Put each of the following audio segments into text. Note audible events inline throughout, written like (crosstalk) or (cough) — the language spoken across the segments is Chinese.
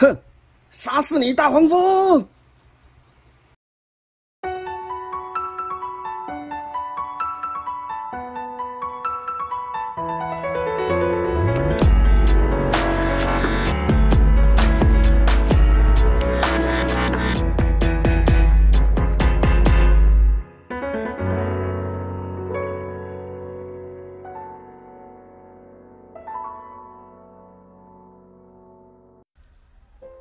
哼，杀死你大黄蜂！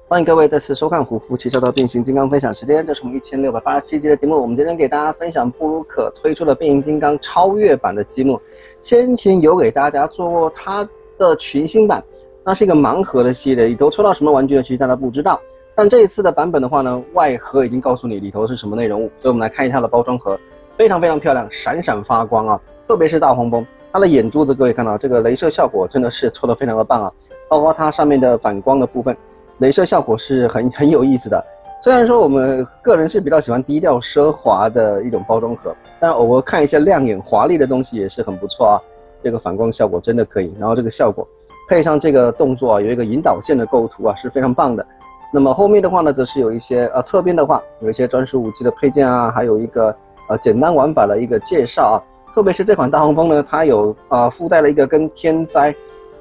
欢迎各位再次收看《虎夫骑车的变形金刚》分享时间，这是我们一千六百八十七集的节目。我们今天给大家分享布鲁可推出的变形金刚超越版的积木。先前有给大家做过它的群星版，那是一个盲盒的系列，里头抽到什么玩具呢？其实大家不知道。但这一次的版本的话呢，外盒已经告诉你里头是什么内容物，所以我们来看一下它的包装盒，非常非常漂亮，闪闪发光啊！特别是大黄蜂，它的眼珠子，各位看到这个镭射效果真的是抽的非常的棒啊，包括它上面的反光的部分。镭射效果是很 (laughs) 很有意思的，虽然说我们个人是比较喜欢低调奢华的一种包装盒，但偶尔看一下亮眼华丽的东西也是很不错啊。这个反光效果真的可以，然后这个效果配上这个动作啊，有一个引导线的构图啊，是非常棒的。那么后面的话呢，则是有一些呃侧边的话，有一些专属武器的配件啊，还有一个呃简单玩法的一个介绍啊。特别是这款大黄蜂呢，它有啊附带了一个跟天灾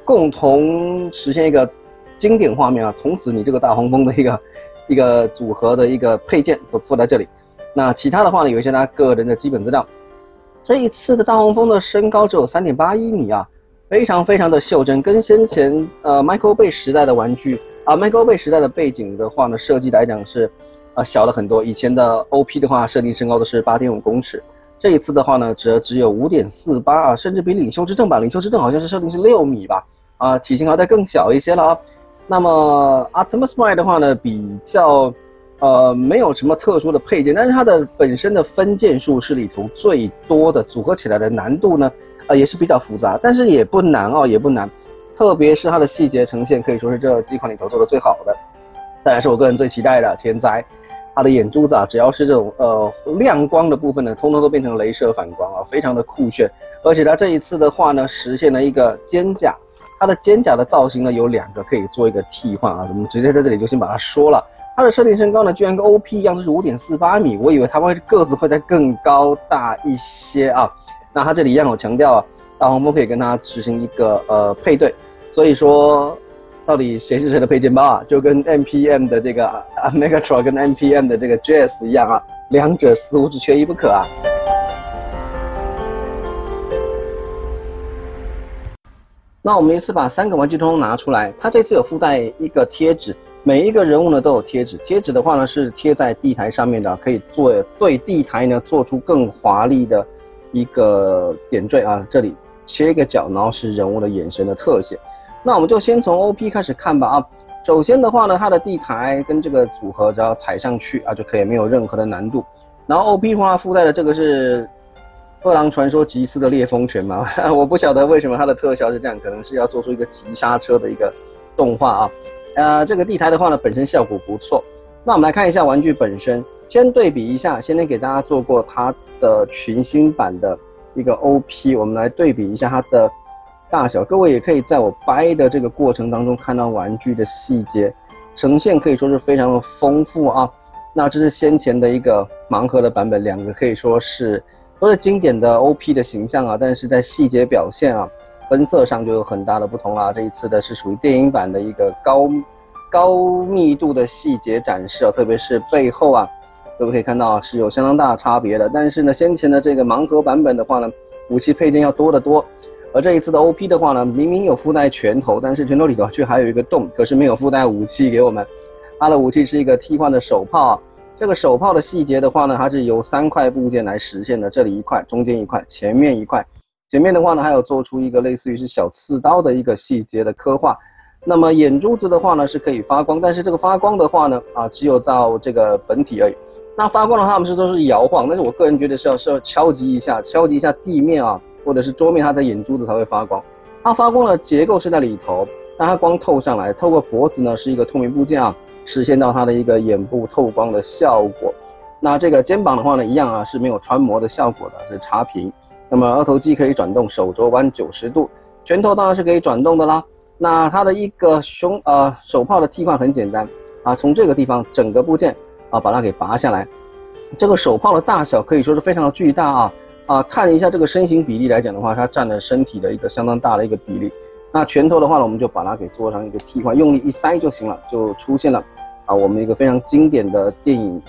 共同实现一个。经典画面啊，从此你这个大黄蜂的一个 (laughs) 一个组合的一个配件都附在这里。那其他的话呢，有一些他个人的基本资料。这一次的大黄蜂的身高只有三点八一米啊，非常非常的袖珍，跟先前呃 Michael Bay 时代的玩具啊 Michael Bay 时代的背景的话呢，设计来讲是啊小了很多。以前的 OP 的话，设定身高的是八点五公尺，这一次的话呢，则只有五点四八啊，甚至比领袖之证版，领袖之证好像是设定是六米吧，啊体型还再更小一些了啊。那么 Artemis Mine 的话呢，比较，呃，没有什么特殊的配件，但是它的本身的分件数是里头最多的，组合起来的难度呢，呃，也是比较复杂，但是也不难哦，也不难，特别是它的细节呈现，可以说是这几款里头做的最好的。再来是我个人最期待的天灾，它的眼珠子啊，只要是这种呃亮光的部分呢，通通都变成镭射反光啊，非常的酷炫，而且它这一次的话呢，实现了一个肩甲。它的肩甲的造型呢有两个可以做一个替换啊，我们直接在这里就先把它说了。它的设定身高呢居然跟 OP 一样，都是五点四八米，我以为它会个子会再更高大一些啊。那它这里一样有强调啊，大黄蜂可以跟它实行一个呃配对，所以说到底谁是谁的配件包啊？就跟 MPM 的这个 Megatron 跟 MPM 的这个 JS 一样啊，两者似乎是缺一不可啊。那我们一次把三个玩具通通拿出来，它这次有附带一个贴纸，每一个人物呢都有贴纸。贴纸的话呢是贴在地台上面的，可以做对地台呢做出更华丽的一个点缀啊。这里切一个角，然后是人物的眼神的特写。那我们就先从 OP 开始看吧啊。首先的话呢，它的地台跟这个组合只要踩上去啊就可以，没有任何的难度。然后 OP 的话附带的这个是。《饿狼传说》吉斯的烈风拳嘛，(laughs) 我不晓得为什么它的特效是这样，可能是要做出一个急刹车的一个动画啊。呃，这个地台的话呢，本身效果不错。那我们来看一下玩具本身，先对比一下，先天给大家做过它的群星版的一个 OP，我们来对比一下它的大小。各位也可以在我掰的这个过程当中看到玩具的细节呈现，可以说是非常的丰富啊。那这是先前的一个盲盒的版本，两个可以说是。都是经典的 OP 的形象啊，但是在细节表现啊、分色上就有很大的不同啦。这一次的是属于电影版的一个高高密度的细节展示啊，特别是背后啊，各位可以看到是有相当大的差别的。但是呢，先前的这个盲盒版本的话呢，武器配件要多得多，而这一次的 OP 的话呢，明明有附带拳头，但是拳头里头却还有一个洞，可是没有附带武器给我们。它的武器是一个替换的手炮。啊这个手炮的细节的话呢，它是由三块部件来实现的，这里一块，中间一块，前面一块。前面的话呢，还有做出一个类似于是小刺刀的一个细节的刻画。那么眼珠子的话呢，是可以发光，但是这个发光的话呢，啊，只有到这个本体而已。那发光的话，我们是都是摇晃，但是我个人觉得是要是要敲击一下，敲击一下地面啊，或者是桌面，它的眼珠子才会发光。它发光的结构是在里头，但它光透上来，透过脖子呢是一个透明部件啊。实现到它的一个眼部透光的效果，那这个肩膀的话呢，一样啊是没有穿模的效果的，是差评。那么二头肌可以转动，手肘弯九十度，拳头当然是可以转动的啦。那它的一个胸呃手炮的替换很简单啊，从这个地方整个部件啊把它给拔下来，这个手炮的大小可以说是非常的巨大啊啊，看一下这个身形比例来讲的话，它占了身体的一个相当大的一个比例。那拳头的话呢，我们就把它给做上一个替换，用力一塞就行了，就出现了啊，我们一个非常经典的电影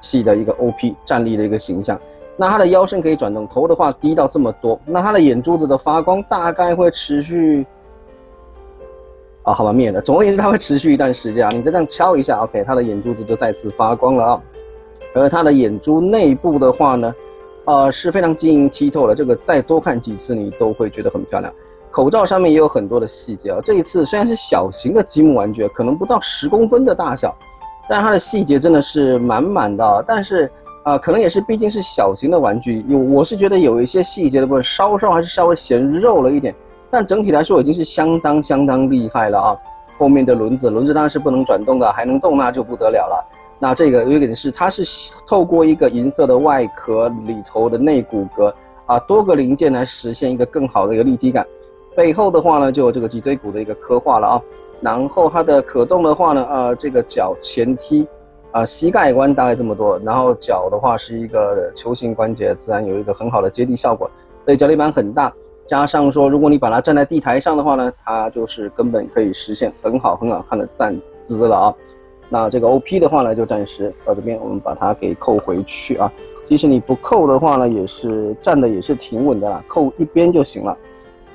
系的一个 OP 站立的一个形象。那它的腰身可以转动，头的话低到这么多，那它的眼珠子的发光大概会持续啊，好吧，灭了。总而言之，它会持续一段时间啊。你再这样敲一下，OK，它的眼珠子就再次发光了啊。而它的眼珠内部的话呢，呃，是非常晶莹剔透的，这个再多看几次你都会觉得很漂亮。口罩上面也有很多的细节啊。这一次虽然是小型的积木玩具，可能不到十公分的大小，但它的细节真的是满满的。但是啊，可能也是毕竟是小型的玩具，有我是觉得有一些细节的部分稍稍还是稍微显肉了一点，但整体来说已经是相当相当厉害了啊。后面的轮子，轮子当然是不能转动的，还能动那就不得了了。那这个有一点是，它是透过一个银色的外壳里头的内骨骼啊，多个零件来实现一个更好的一个立体感。背后的话呢，就有这个脊椎骨的一个刻画了啊，然后它的可动的话呢，呃，这个脚前踢，啊，膝盖弯大概这么多，然后脚的话是一个球形关节，自然有一个很好的接地效果。所以脚底板很大，加上说如果你把它站在地台上的话呢，它就是根本可以实现很好很好看的站姿了啊。那这个 O P 的话呢，就暂时到这边，我们把它给扣回去啊。即使你不扣的话呢，也是站的也是挺稳的啦，扣一边就行了。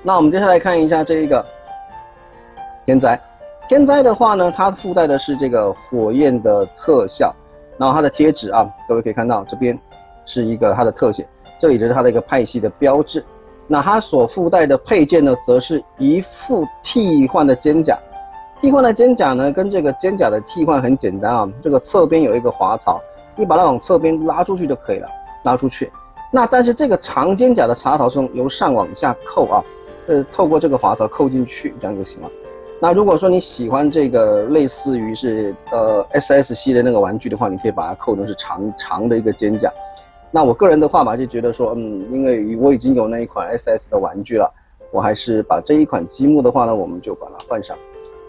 那我们接下来看一下这一个天灾，天灾的话呢，它附带的是这个火焰的特效，然后它的贴纸啊，各位可以看到这边是一个它的特写，这里就是它的一个派系的标志。那它所附带的配件呢，则是一副替换的肩甲，替换的肩甲呢，跟这个肩甲的替换很简单啊，这个侧边有一个滑槽，你把它往侧边拉出去就可以了，拉出去。那但是这个长肩甲的插槽是从由上往下扣啊。呃，透过这个滑槽扣进去，这样就行了。那如果说你喜欢这个类似于是呃 S S 系列那个玩具的话，你可以把它扣成是长长的一个肩甲。那我个人的话吧，就觉得说，嗯，因为我已经有那一款 S S 的玩具了，我还是把这一款积木的话呢，我们就把它换上。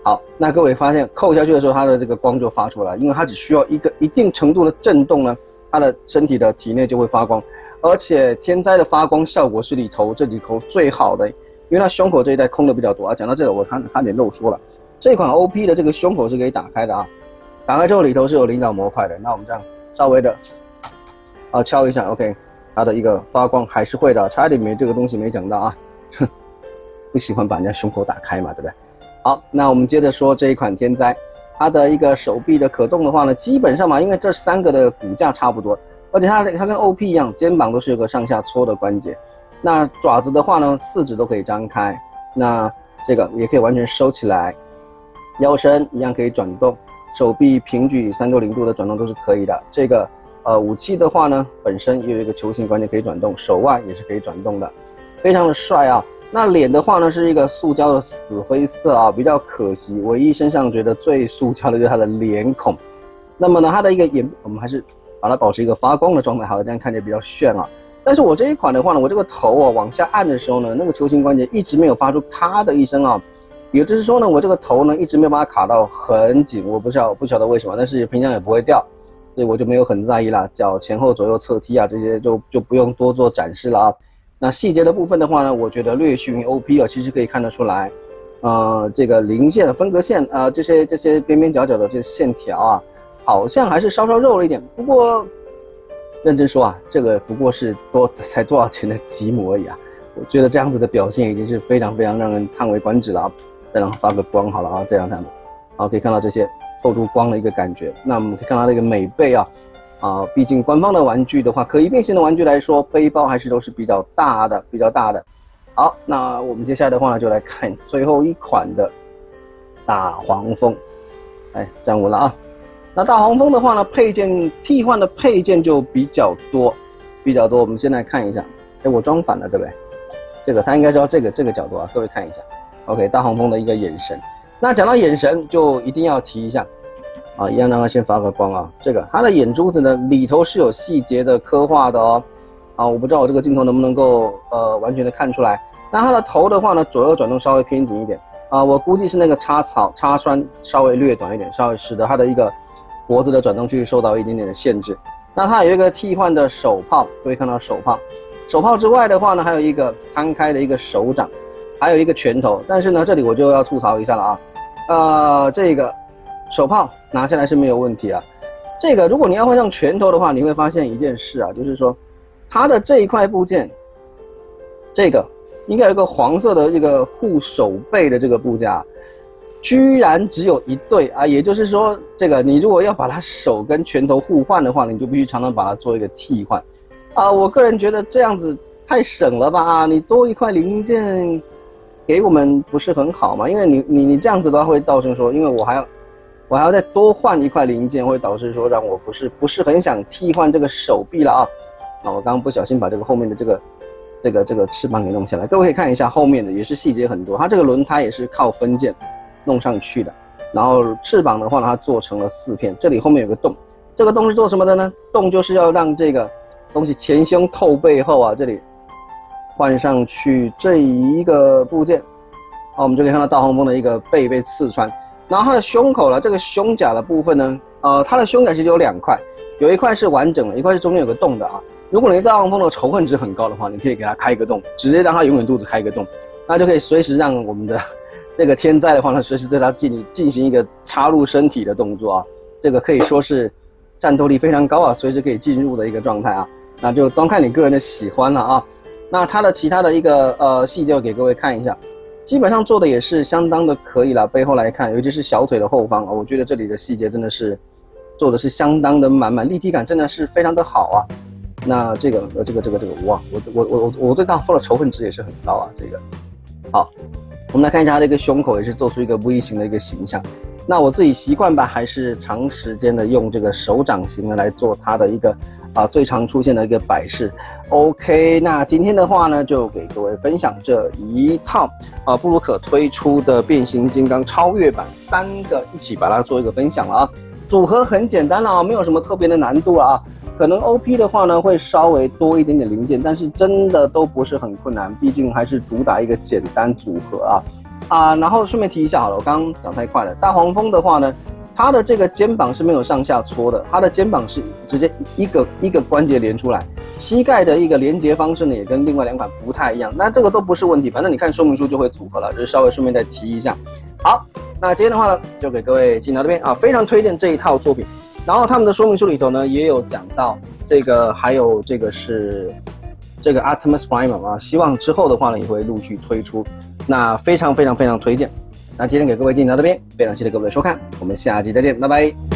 好，那各位发现扣下去的时候，它的这个光就发出来，因为它只需要一个一定程度的震动呢，它的身体的体内就会发光。而且天灾的发光效果是里头这几口最好的。因为它胸口这一带空的比较多啊，讲到这个我差差点漏说了，这款 O P 的这个胸口是可以打开的啊，打开之后里头是有领导模块的，那我们这样稍微的啊敲一下，OK，它的一个发光还是会的，差一点没这个东西没讲到啊，哼，(laughs) 不喜欢把人家胸口打开嘛，对不对？好，那我们接着说这一款天灾，它的一个手臂的可动的话呢，基本上嘛，因为这三个的骨架差不多，而且它它跟 O P 一样，肩膀都是有个上下搓的关节。那爪子的话呢，四指都可以张开，那这个也可以完全收起来，腰身一样可以转动，手臂平举三六零度的转动都是可以的。这个呃武器的话呢，本身也有一个球形关节可以转动，手腕也是可以转动的，非常的帅啊。那脸的话呢，是一个塑胶的死灰色啊，比较可惜。唯一身上觉得最塑胶的就是它的脸孔。那么呢，它的一个眼，我们还是把它保持一个发光的状态，好，这样看起来比较炫啊。但是我这一款的话呢，我这个头啊往下按的时候呢，那个球形关节一直没有发出咔的一声啊，也就是说呢，我这个头呢一直没有把它卡到很紧，我不知道不晓得为什么，但是平常也不会掉，所以我就没有很在意啦。脚前后左右侧踢啊这些就就不用多做展示了啊。那细节的部分的话呢，我觉得略逊于 OP 啊，其实可以看得出来，呃，这个零线分隔线啊，这些这些边边角角的这线条啊，好像还是稍稍肉了一点，不过。认真说啊，这个不过是多才多少钱的积木而已啊！(laughs) 我觉得这样子的表现已经是非常非常让人叹为观止了啊！再让它发个光好了啊，这样看，好可以看到这些透出光的一个感觉。那我们可以看到这个美背啊，啊，毕竟官方的玩具的话，可移变形的玩具来说，背包还是都是比较大的，比较大的。好，那我们接下来的话呢，就来看最后一款的大黄蜂，哎，站稳了啊！那大黄蜂的话呢，配件替换的配件就比较多，比较多。我们先来看一下，哎，我装反了，对不对？这个它应该是要这个这个角度啊，各位看一下。OK，大黄蜂的一个眼神。那讲到眼神，就一定要提一下啊，一样让它先发个光啊。这个它的眼珠子呢，里头是有细节的刻画的哦。啊，我不知道我这个镜头能不能够呃完全的看出来。那它的头的话呢，左右转动稍微偏紧一点。啊，我估计是那个插槽插栓稍微略短一点，稍微使得它的一个脖子的转动区受到一点点的限制。那它有一个替换的手炮，可以看到手炮。手炮之外的话呢，还有一个摊开的一个手掌，还有一个拳头。但是呢，这里我就要吐槽一下了啊，呃，这个手炮拿下来是没有问题啊。这个如果你要换上拳头的话，你会发现一件事啊，就是说它的这一块部件，这个。应该有一个黄色的这个护手背的这个部件，居然只有一对啊！也就是说，这个你如果要把它手跟拳头互换的话，你就必须常常把它做一个替换啊！我个人觉得这样子太省了吧啊！你多一块零件给我们不是很好吗？因为你你你这样子的话会造成说，因为我还要我还要再多换一块零件，会导致说让我不是不是很想替换这个手臂了啊！啊，我刚刚不小心把这个后面的这个。这个这个翅膀给弄下来，各位可以看一下后面的，也是细节很多。它这个轮胎也是靠分件弄上去的。然后翅膀的话呢，它做成了四片。这里后面有个洞，这个洞是做什么的呢？洞就是要让这个东西前胸透背后啊，这里换上去这一个部件。好，我们就可以看到大黄蜂的一个背被刺穿。然后它的胸口呢，这个胸甲的部分呢，呃，它的胸甲其实有两块，有一块是完整的，一块是中间有个洞的啊。如果你大黄蜂的仇恨值很高的话，你可以给它开一个洞，直接让它永远肚子开一个洞，那就可以随时让我们的这个天灾的话呢，随时对它进进行一个插入身体的动作啊，这个可以说是战斗力非常高啊，随时可以进入的一个状态啊，那就端看你个人的喜欢了啊。那它的其他的一个呃细节，我给各位看一下，基本上做的也是相当的可以了。背后来看，尤其是小腿的后方啊，我觉得这里的细节真的是做的是相当的满满，立体感真的是非常的好啊。那这个呃这个这个这个哇，我我我我我对大风的仇恨值也是很高啊。这个好，我们来看一下它的一个胸口，也是做出一个 V 型的一个形象。那我自己习惯吧，还是长时间的用这个手掌型的来做它的一个啊最常出现的一个摆饰。OK，那今天的话呢，就给各位分享这一套啊布鲁可推出的变形金刚超越版三个一起把它做一个分享了啊。组合很简单了啊，没有什么特别的难度了啊。可能 O P 的话呢，会稍微多一点点零件，但是真的都不是很困难，毕竟还是主打一个简单组合啊啊！然后顺便提一下好了，我刚刚讲太快了。大黄蜂的话呢，它的这个肩膀是没有上下搓的，它的肩膀是直接一个一个关节连出来，膝盖的一个连接方式呢也跟另外两款不太一样，那这个都不是问题，反正你看说明书就会组合了，就是稍微顺便再提一下。好，那今天的话呢，就给各位进到这边啊，非常推荐这一套作品。然后他们的说明书里头呢，也有讲到这个，还有这个是这个 Artemis Primer 啊，希望之后的话呢，也会陆续推出，那非常非常非常推荐。那今天给各位进行到这边，非常谢谢各位的收看，我们下期再见，拜拜。